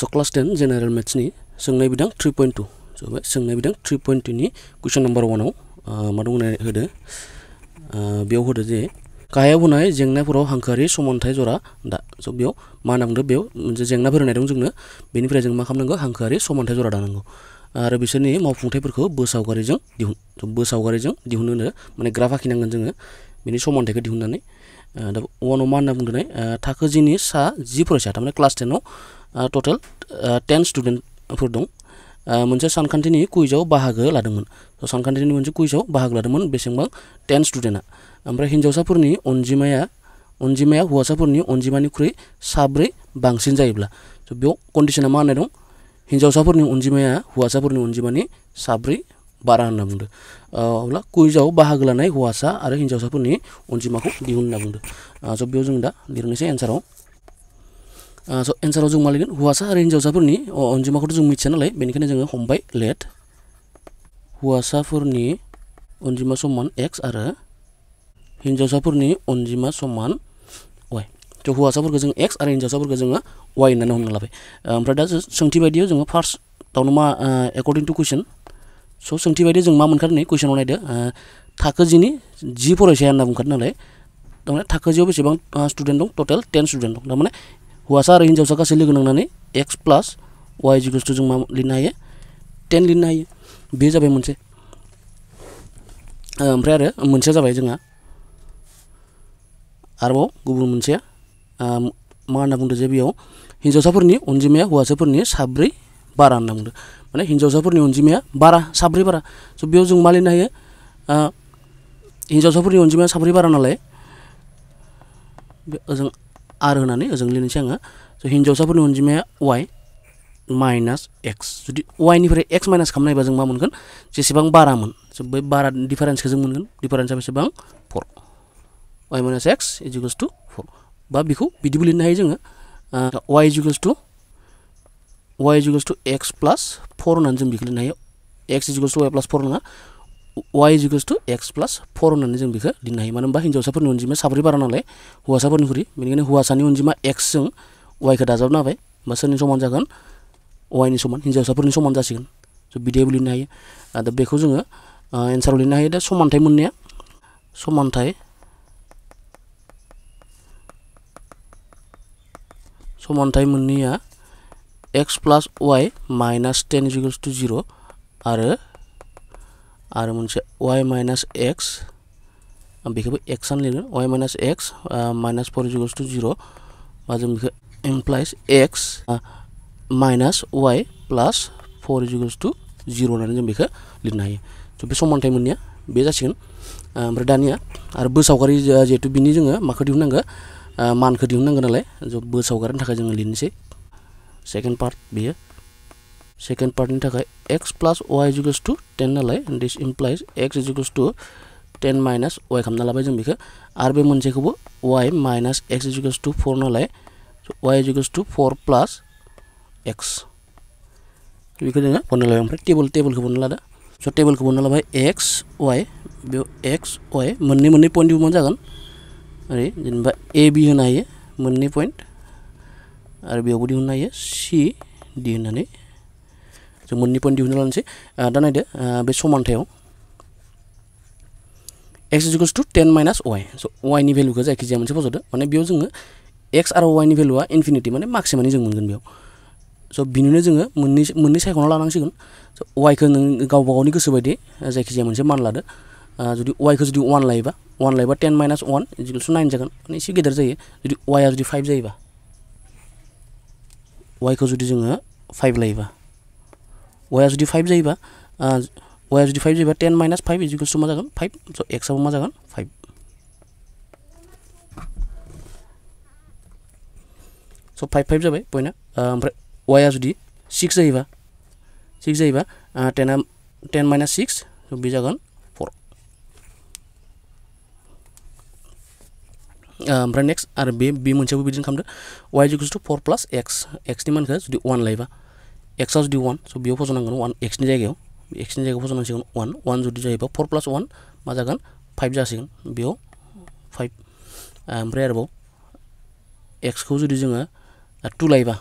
स' class ten general मेथ्सनि सोंनाय बिदां थ्रि पइन्ट टु स' बे सोंनाय बिदां थ्रि पइन्ट टुनि कुइसन नाम्बार वानाव मा दं होदो बेयाव होदो जे गाहायाव होनाय जेंनाफोराव हांखोआरि समानथाय जरा दा स' बेयाव मा होनना बुंदों बेयाव मोनसे जेंनाफोर होनाय दं जोंनो बेनिफ्राय जों मा खालामनांगौ हांखोआरि समानथाय जरा दानांगौ आरो बिसोरनि मावफुंथायफोरखौ बोसावगारिजों दिहुन स' बोसावगारिजों दिहुननो माने ग्राफ आखिनांगोन जोङो बिनि समानथायखौ दिहुननानै दा मा होनना बुंदों थाखो जिनि सा जि फरायसा, थारमाने क्लास टेनाव टटेल टेन स्टुडेन्टफोर दं। मोनसे सानखान्थिनि कुइजआव बाहागो लादोंमोन। सानखान्थिनि मोनसे कुइजआव बाहागो लादोंमोन, बेसेबां? टेन स्टुडेन्टआ। ओमफ्राय हिन्जावसाफोरनि अनजिमाया अनजिमाया हौवासाफोरनि अनजिमानिख्रुइ साब्रै बांसिन जायोब्ला। स' बेयाव कन्डिसना मा होननाय दं? हिन्जावसाफोरनि अनजिमाया हौवासाफोरनि अनजिमानि साब्रै बारा होनना बुंदों अब्ला कुइजआव बाहागो लानाय हौवासा आरो हिन्जावसाफोरनि अनजिमाखौ दिहुन होनना बुंदों स' बेयाव जों दा लिरनोसै एन्साराव स' एन्साराव जों मा लिरगोन हौवासा आरो हिन्जावसाफोरनि अनजिमाखौथ' जों मिथिया नालाय बेनिखायनो जोङो हमबाय लेट हौवासाफोरनि अनजिमा समान एक्स आरो हिन्जावसाफोरनि अनजिमा समान वाइ थ' हौवासाफोरखौ जों एक्स आरो हिन्जावसाफोरखौ जोङो वाइ होननानै हमना लाबाय ओमफ्राय दा सोंथि बायदियाव जोङो फार्स्टआवनो मा एकर्डिं टु कुइसन स' सोंथि बायदि जों मा मोनखादों नै कुइसनाव नायदो थाखो जिनि जि फरायसाया होनना बुंखादों नालाय, थारमाने थाखो बेसेबां स्टुडेन्ट दं? टटेल टेन स्टुडेन्ट दं। थारमाने हौवासा आरो हिन्जावसा गासै लोगो नांनानै एक्स प्लास वाइ जिगुस्थु जों मा लिरनो हायो? टेन लिरनो हायो। बे जाबाय मोनसे। ओमफ्राय आरो मोनसेया जाबाय जोंहा आरोबाव गुबुन मोनसेया मा होनना बुंदों जे बेयाव हिन्जावसाफोरनि अनजिमाया हौवासाफोरनि साब्रै बारा होनना बुंदों। माने हिन्जावसाफोरनि अनजिमाया बारा साब्रै बारा स' बेयाव जों मा लिरनो हायो हिन्जावसाफोरनि अनजिमाया साब्रै बारा नालाय ओजों आर होनानै ओजों लिरनोसै आङो स' हिन्जावसाफोरनि अनजिमाया वाइ माइनास एक्स जुदि वाइनिफ्राय एक्स माइनास खालामनो नायबा जों मा मोनगोन जेसेबां बारामोन स' बै बारा डिफारेन्सखौ जों मोनगोन डिफारेन्सआ बेसेबां four y minus x equals to four बा बेखौ बिदिबो लिरनो हायो जोङो y equals to y equals to x plus four होननानै जों बेखौ लिरनो हायो x equals to Y plus फर नङा वाइ equals to x plus four होननानै जों बेखौ लिरनो हायो मानो होनबा हिन्जावसाफोरनि अनजिमाया साब्रै बारा नालाय हौवासाफोरनिख्रुइ बेनिखायनो हौवासानि अनजिमा एक्सजों वाइखौ दाजाबना होबाय बा सोरनि समान जागोन वाइनि समान हिन्जावसाफोरनि समान जासिगोन स' बिदियाबो लिरनो हायो दा बेखौ जोङो एन्साराव लिरनो हायो दा समानथाय मोननाया समानथाय समानथाय मोननैया x plus y minus ten equals to zero' आरो आरो मोनसे वाइ माइनास एक्स बेखौबो एक्सआनो लिरगोन y minus x minus four equals to जिर' बा जों बेखौ implies x minus y plus four equals to zero' होननानै जों बेखौ लिरनो हायो स' बे समानथाय मोननाया बे जासिगोन। ओमफ्राय दानिया, आरो बोसावगारि जिहेथु बिनि जोङो माखौ दिहुननांगौ? मानखौ दिहुननांगौ नालाय। ज' बोसावगारिनि थाखाय जोङो लिरनोसै। सेकेन्ड पार्ट बेयो सेकेन्ड पार्टनि थाखाय x plus y equals to ten नालाय this implies x equals to ten minus y खालामना लाबाय जों बेखौ। आरो बे मोनसेखौबो y minus x equals to four नालाय y equals to for pliers x बेखौ जोङो बनना लाबाय, ओमफ्राय टेबोल टेबोलखौ बनना लादो। स' टेबोलखौ बनना लाबाय एक्स वाइ बेयाव एक्स वाइ मोननै मोननै पइन्टनिबो मा जागोन ओरै जेनेबा ए बि होनो हायो, मोननै पइन्ट आरो बेयावबो दिहुननो हायो। सि डि होननानै जों मोननै पइन्ट लानोसै। दा नायदो बे समानथायाव। X equals to ten minus y स' वाइनि भेलुखौ जायखिजाया मोनसे फज'दो माने बेयाव जोङो एक्स आरो वाइनि भेलुआ इनफिनिटि माने माक्सिमानि जों मोनगोन बेयाव। स' बिनिनो जोङो मोननै मोननै सायख'ना लानांसिगोन। स' वाइखौ नों गावबा गावनि गोसो बायदि जायखिजाया मोनसे मान लादो। जुदि वाइखौ जुदि वान लायोबा वान लायोबा ten minus one equals to nine जागोन। माने एसे गेदेर जायो। जुदि वाइआ जुदि फाइभ जायोबा। वाइखौ जुदि जोङो फाइभ लायोबा। वाइआ जुदि फाइभ जायोबा वाइआ जुदि फाइभ जायोबा ten minus five equals to मा जागोन? फाइभ स' एक्सआबो मा जागोन? फाइभ स' फाइभ फाइभ जाबाय पइन्टआ ओमफ्राय वाइआ जुदि सिक्स जायोबा सिक्स जायोबा टेना टेन माइनास सिक्स बे जागोन फर ओमफ्राय नेक्स्ट आरो बे बे मोनसेयावबो बिदिनो खालामदो वाइ इजिकल्स फर प्लास एक्स एक्सनि मानखौ जुदि वान लायोबा एक्सआ जुदि वान स' बेयाव फज'नांगोन वान एक्सनि जायगायाव एक्सनि जायगायाव फज'नांसिगोन वान वान जुदि जायोबा फर प्लास वान मा जागोन फाइभ जासिगोन बेयाव फाइभ ओमफ्राय आरोबाव एक्सखौ जुदि जोङो टु लायोबा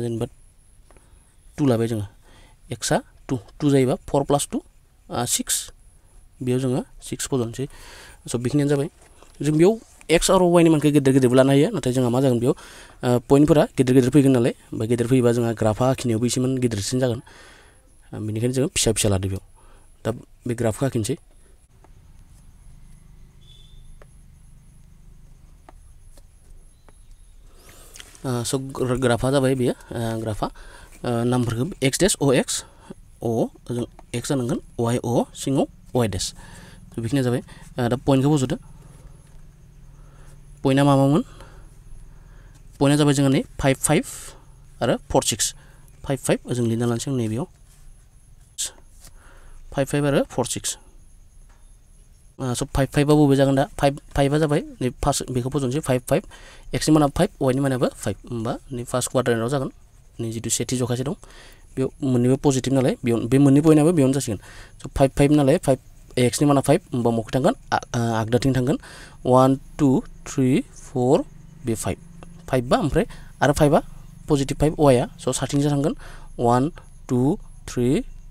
जेनेबा टु लाबाय जोङो एक्सआ टु टु जायोबा फर प्लास टु सिक्स बेयाव जोङो सिक्स फजनसै स' बेखिनियानो जाबाय जों बेयाव एक्स आरो वाइनि मानखौ गेदेर गेदेरबो लानो हायो, नाथाय जोंहा मा जागोन बेयाव पइन्टफोरा गेदेर गेदेर फैगोन नालाय ओमफ्राय गेदेर फैयोबा जोंहा ग्राफा आखिनायावबो एसेमान गेदेरसिन जागोन। बेनिखायनो जोङो फिसा फिसा लादो बेयाव। दा बे ग्राफखौ आखिनोसै। स' ग्राफा जाबाय बेयो ग्राफा। नामफोरखौ एक्स डेस अ एक्स अ जों एक्स जानांगोन वाइ अ सिङाव वाइ डेस स' बेखिनिया जाबाय। दा पइन्टखौ बज'दो। पइन्टआ मा मामोन पइन्टआ जाबाय जोंहा नै फाइभ फाइभ आरो फर सिक्स फाइभ फाइभ ओजों लिरना लानोसै आं नैबेयाव फाइभ फाइभ आरो फर सिक्स स' फाइभ फाइभआ बबे जागोन दा फाइभ फाइभआ जाबाय नै फार्स्ट बेखौ फज'नोसै फाइभ फाइभ एक्सनि माना फाइभ वाइनि मानाबो फाइभ होमबा नै फार्स्ट क्वाड्रेन्टआव जागोन नै जिथु सेथि जखासे दं बेयाव मोननैबो पजिटिभ नालाय बेयाव बे मोननै पइन्टआबो बेयावनो जासिगोन स' फाइभ फाइभ नालाय फाइभ एक्सनि माना फाइभ होमबा मखै थांगोन आगदाथिं थांगोन वान टु थ्रि फर बे फाइभ फाइभबा ओमफ्राय आरो फाइभआ पजिटिभ फाइभ वाइआ स' साथिंसो थांगोन वान टु थ्रि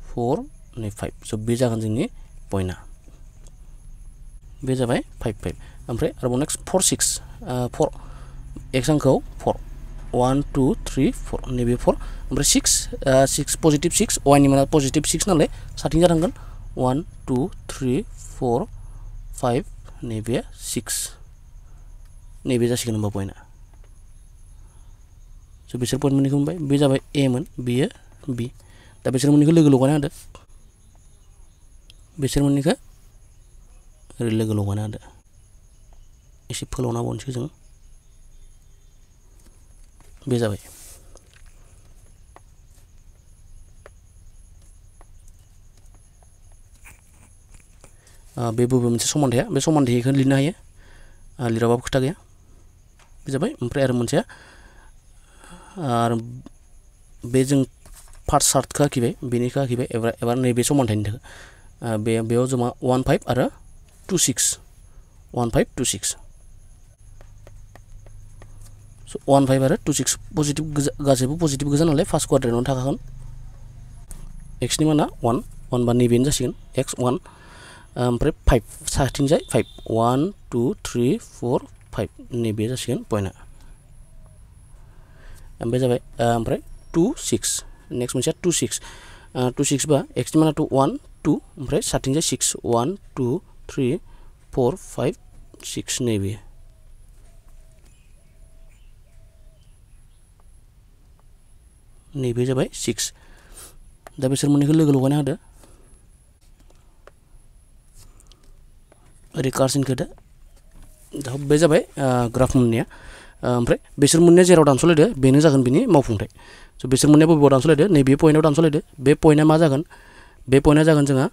फर नै फाइभ स' बे जागोन जोंनि पइन्टआ बे जाबाय फाइभ फाइभ ओमफ्राय आरोबाव next four six four x आंखौ four one two three four नैबे फर ओमफ्राय सिक्स सिक्स पजिटिभ सिक्स वाइनि माना पजिटिभ सिक्स नालाय साथिं जानांगोन one two three four five नैबे सिक्स नैबे जासिगोन होमबा पइन्टआ स' बिसोर पइन्ट मोननैखौ मोनबाय बे जाबाय ए मोन बेयो बि दा बिसोर मोननैखौ लोगो लगायना होदो बिसोर मोननैखौ ओरै लोगो लगायना होदो एसे फोलावना बावनोसै जों बे जाबाय बेबो मोनसे समानथाया बे समानथायखौ लिरनो हायो। लिराबाबो खोथा गैया। बे जाबाय। ओमफ्राय आरो मोनसेया, आरो बे जों फार्स्ट सार्टखौ आखिबाय, बेनिखौ आखिबाय एबार एबार नैबे समानथायनि थाखाय बे, बेयाव जोंहा one six. One five two six. One five आरो टु सिक्स पजिटिभ गासैबो पजिटिभ गोजा नालाय, फार्स्ट क्वाड्रेन्टआवनो थाखागोन। एक्सनि माना वान वान बा नैबेनो जासिगोन। X, one. ओमफ्राय five साथिंजाय five. One, two, three, four, five. नैबे जासिगोन पइन्टआ। ओमफ्राय जाबाय ओमफ्राय टु सिक्स। नेक्स्ट मोनसेया टु सिक्स। टु सिक्स एक्सनि माना वान, टु, ओमफ्राय साथिंजाय six. One, two, three, four, five, six नैबे। नैबे जाबाय सिक्स। दा बिसोर मोननैखौ लोगो लगायना होदो। ओरै कारसिनखौ दा दा बे जाबाय ग्राफ मोननाया। ओमफ्राय बिसोर मोननैया जेराव दानस'लायदो बेनो जागोन बिनि मावफुंथाय। स' बिसोर मोननैया बबेयाव दानस'लायदो नैबे पइन्टआव दानस'लायदो बे पइन्टआ मा जागोन? बे पइन्टआ जागोन जोंहा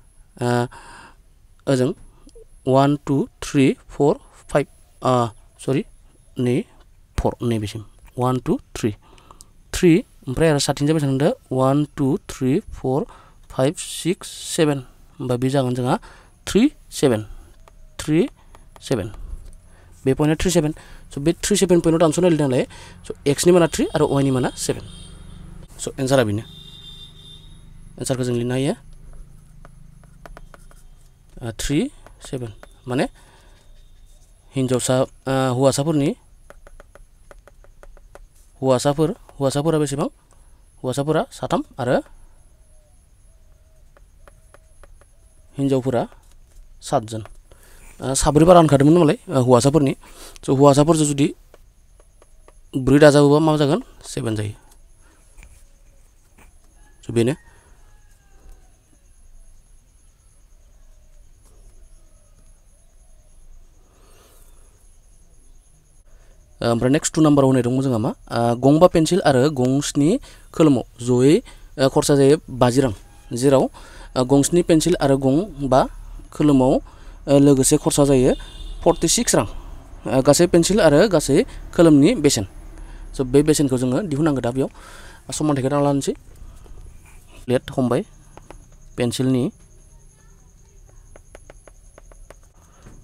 ओजों one two three four five sorry नै फर नैबेसिम वान टु थ्रि थ्रि ओमफ्राय आरो साथिं जाबाय थांदो one two three four five six seven होमबा बे जागोन जोंहा थ्रि सेभेन थ्रि सेभेन बे पइन्टआ थ्रि सेभेन स' बे थ्रि सेभेन पइन्टआव दानस'नाय नालाय स' एक्सनि माना थ्रि आरो वाइनि माना सेभेन स' एन्सारा बेनो एन्सारखौ जों लिरनो हायो थ्रि सेभेन माने हिन्जावसा हौवासाफोरनि हौवासाफोर हौवासाफोरा बेसेबां हौवासाफोरा साथाम आरो. हिन्जावफोरा सातजन साब्रै बारा होनखादोंमोन नालाय हौवासाफोरनि। स' हौवासाफोरजों जुदि ब्रै दाजाबोबा मा जागोन? सेभेन जायो। स' बेनो। ओमफ्राय नेक्स्ट टु नाम्बाराव होनाय दंमोन जोंहा मा? गंबा पेन्सिल आरो गंस्नि खोलोमाव जयै खरसा जायो बाजि रां। जेराव गंस्नि पेन्सिल आरो गं बा खोलोमाव लोगोसे खरसा जायो। फर्टि सिक्स रां गासै पेन्सिल आरो गासै खोलोमनि बेसेन। स' बे बेसेनखौ जोङो दिहुननांगौ दा बेयाव। समानथायखौ रानना लानोसै। प्लेट हमबाय। पेन्सिलनि।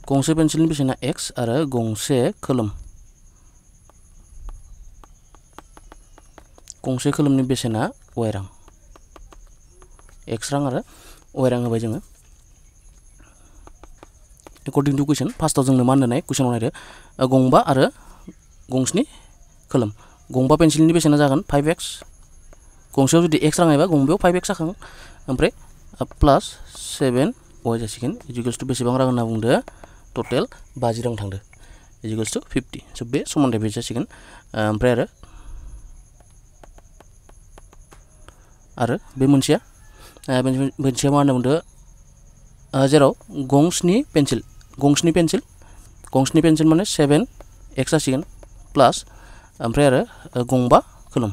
गंसे पेन्सिलनि बेसेना एक्स आरो गंसे खोलोम। गंसे खोलोमनि बेसेना वाइ एक्स रां आरो वाइ जोङो। एकर्डिं टु कुइसन फार्स्टआव जोंनो मा होननाय? कुइसनाव नायदो गंबा आरो गंस्नि खोलोम। गंबा पेन्सिलनि बेसेना जागोन? फाइभ एक्स गंसेयाव जुदि एक्स राङायबा गंबायाव फाइभ एक्स जाखागोन ओमफ्राय प्लास सेभेन वाइ जासिगोन। इजिकेल्स टु बेसेबां रां होनना बुंदो? टटेल बाजि रां थांदो। इजिकेल्स टु फिफ्टि स' बे समानथाय बे जासिगोन। ओमफ्राय आरो बे मोनसेया मोनसेया मा जेराव गंस्नि पेन्सिल गंस्नि पेन्सिल गंस्नि पेन्सिल माने सेभेन एक्स जासिगोन प्लास ओमफ्राय आरो गंबा खोलोम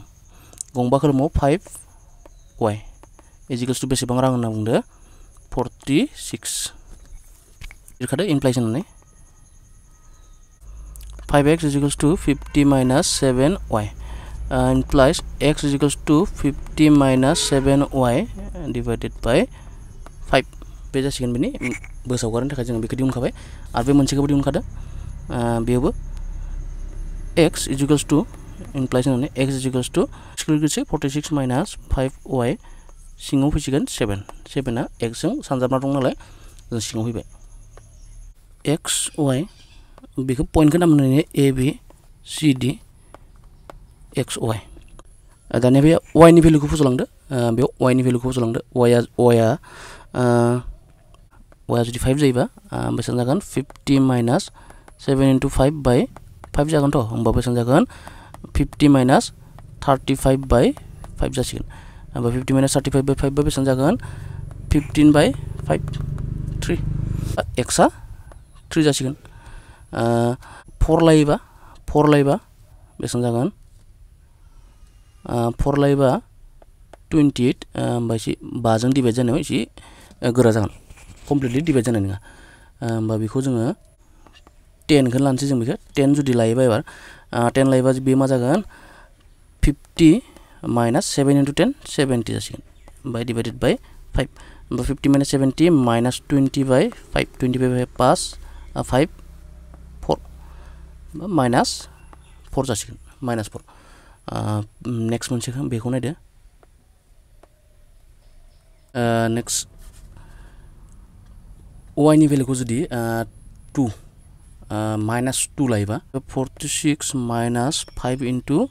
गंबा खोलोमाव फाइभ वाइ इजिकेल्स टु बेसेबां रां होनना बुंदो फर्टि सिक्स लिरखादो इमप्लाइस होननानै five x equals two fifty minus seven y implies x equals two fifty minus seven y divided by five बे जासिगोन बेनि बोसावगारनो थाखाय जोङो बेखौ दिहुनखाबाय। आरो बे मोनसेखौबो दिहुनखादों। एक्स इजिकेल्स टु इमप्लाइस होननानै x equals to स्क्रिगोसै forty six minus five y सिङाव फैसिगोन सेभेन सेभेना एक्सजों सानजाबना दं नालाय, जों सिङाव फैबाय। एक्स वाइ पइन्टखौ नाम होनानै ए बि सि डि एक्स वाइ दानिया बे वाइनि भेलुखौ फज'लांदो बेयाव वाइनि भेलुखौ फज'लांदो वाइआ वाइआ वाइआ जुदि फाइभ जायोबा बेसेबां जागोन fifty minus seven into five by five जागोनथ' होमबा बेसेबां जागोन fifty minus thirty five by five जासिगोन ओमफ्राय fifty minus thirty five by five बा बेसेबां जागोन फिफ्टिन बाइ फाइभ थ्रि एक्सआ थ्रि जासिगोन फर लायोबा फर लायोबा बेसेबां जागोन फर लायोबा टुवेन्टि ओइट ओमफ्राय एसे बाजों डिभाइड जानायाव एसे गोरा जागोन कमप्लिटलि डिभाइड जानाय नङा होमबा बेखौ जोङो टेनखौनो लानोसै जों टेन जुदि लायोबा टेन लायोबा बे मा जागोन fifty minus seven into ten seventy जासिगोन ओमफ्राय divided by five fifty minus seventy minus twenty by twenty by plus five four minus four जासिगोन माइनास फर नेक्स्ट मोनसेखौ बेखौ नायदो नेक्स्ट वाइनि भेलुखौ जुदि टु माइनास टु लायोबा forty six minus five into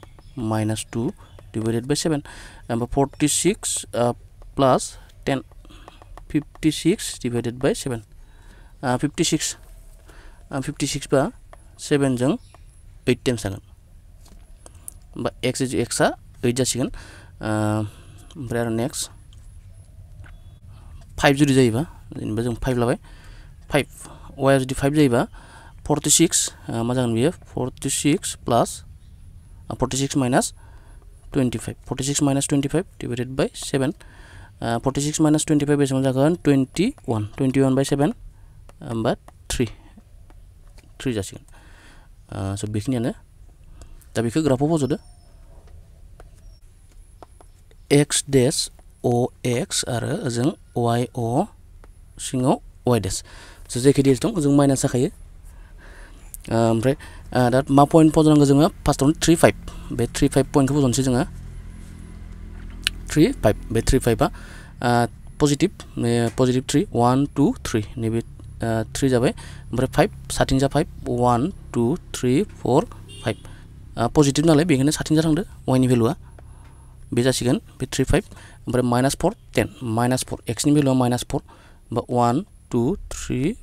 minus two divided by seven ओमफ्राय forty six plus ten fifty six divided by seven fifty six fifty six बा सेभेनजों ओइट times जागोन होमबा x एक्सआ ओइट जासिगोन ओमफ्राय आरो नेक्स्ट फाइभ जुदि जायोबा जेनेबा जों फाइभ लाबाय। फाइभ वाइआ जुदि फाइभ जायोबा फर्टि सिक्स मा बियो? Forty six plus forty six minus twenty five forty minus twenty five divided by seven forty six minus twenty five बेसेबां जागोन? Twenty one twenty one by seven होमबा three three जासिगोन स' बेखिनियानो। दा बेखौ ग्राफआव फज'दो एक्स डेस अ एक्स आरो ओजों वाइ अ सिङाव वाइ डेस स' जेखि डेस दं ओजों माइनास जाखायो ओमफ्राय दा मा पइन्ट फज'नांगौ जोङो फार्स्टआवनो थ्रि फाइभ बे थ्रि फाइभ पइन्टखौ फज'नोसै जोङो थ्रि फाइभ बे three फाइभआ positive positive three one two three नैबे थ्रि जाबाय ओमफ्राय फाइभ साथिं जा five one two three four five positive नालाय बेखायनो साथिं जा थांदो वाइनि भेलुआ बे जासिगोन बे थ्रि फाइभ ओमफ्राय minus four ten minus four एक्सनि भेलुआ माइनास फर बा वान टु थ्रि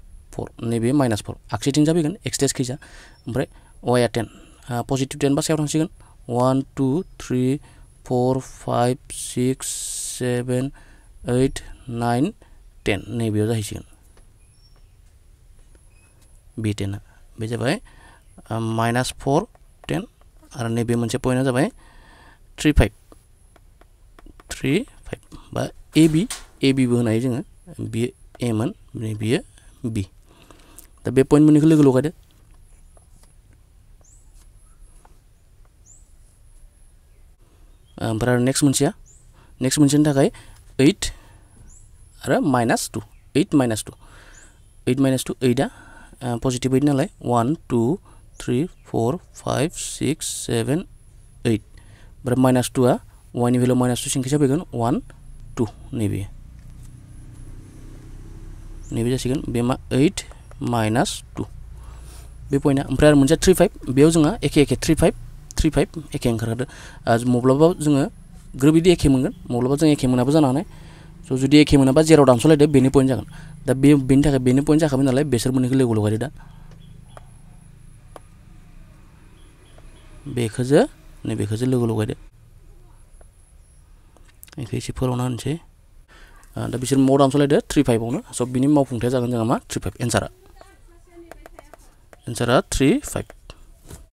नैबे माइनास फर आगसिथिं जाफैगोन एक्स डेस खैजा ओमफ्राय टेन पजिटिभ बा one two three four five six seven eight nine ten नैबेयाव जाहैसिगोन बि टेना बे जाबाय माइनास फर टेन आरो नैबे मोनसे पइन्टआ जाबाय थ्रि फाइभ थ्रि फाइभ बा ए बि ए बिबो होनो हायो जोङो बियो एमोन बियो बि दा बे पइन्ट मोननैखौ लोगो लगायदो ओमफ्राय आरो नेक्स्ट मोनसेया नेक्स्ट मोनसेनि थाखाय ओइट आरो minus two eight minus two eight minus two ओइटआ positive eight नालाय one two three four five six seven eight ओमफ्राय माइनास टुआ वाइनि भेलु माइनास टु सिंखिसा फैगोन वान टु नैबे नैबे जासिगोन बे माइनास टु। बे पइन्टआ ओमफ्राय आरो मोनसे थ्रि फाइभ, बेयाव जोंहा एखे एखे थ्रि फाइभ थ्रि फाइभ एखे ओंखारखादो मब्लाबा जोङो ग्रोब बिदि एखे मोनगोन मब्लाबा जों एखे मोनाबो जानो हानाय। स' जुदि एखे मोनाबा जेराव दानस'लायदो बेनि पइन्ट जागोन। दा बे बेनि थाखाय बेनि पइन्ट जाखाबाय नालाय बेसोर मोननैखौ लोगो लगायदो दा। बेखौजो नैबेखौजो लोगो लगायदो। बेखौ एसे फोलावना होनोसै। दा बिसोर माव दानस'लायदो थ्रि फाइभआवनो स' बिनि मावफुंथाया जागोन जोंहा मा? थ्रि फाइभ एन्सारा एन्सारा थ्रि फाइभ